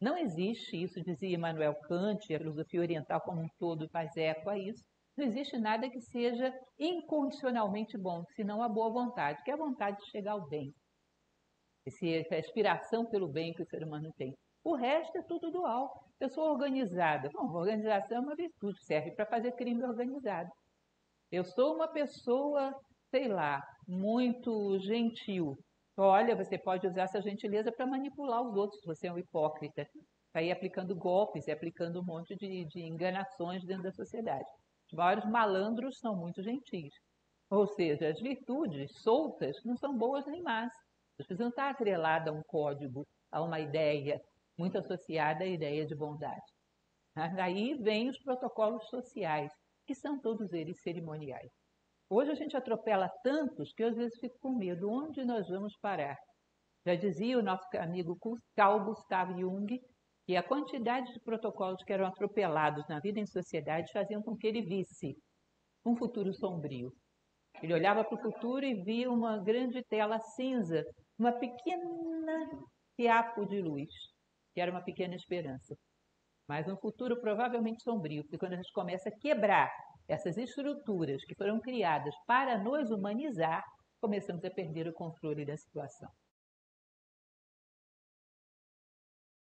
Não existe isso, dizia Immanuel Kant, a filosofia oriental como um todo faz eco a isso. Não existe nada que seja incondicionalmente bom, senão a boa vontade, que é a vontade de chegar ao bem. Essa aspiração pelo bem que o ser humano tem. O resto é tudo dual. Eu sou organizada. Bom, organização é uma virtude, serve para fazer crime organizado. Eu sou uma pessoa, sei lá, muito gentil. Olha, você pode usar essa gentileza para manipular os outros, você é um hipócrita. Está aí aplicando golpes e aplicando um monte de, de enganações dentro da sociedade. Os maiores malandros são muito gentis. Ou seja, as virtudes soltas não são boas nem más. Elas precisam estar atreladas a um código, a uma ideia, muito associada à ideia de bondade. Daí vêm os protocolos sociais, que são todos eles cerimoniais. Hoje a gente atropela tantos que eu às vezes fico com medo. Onde nós vamos parar? Já dizia o nosso amigo Carl Gustav Jung que a quantidade de protocolos que eram atropelados na vida em sociedade faziam com que ele visse um futuro sombrio. Ele olhava para o futuro e via uma grande tela cinza, uma pequena fiapo de luz, que era uma pequena esperança. Mas um futuro provavelmente sombrio, porque quando a gente começa a quebrar essas estruturas que foram criadas para nos humanizar, começamos a perder o controle da situação.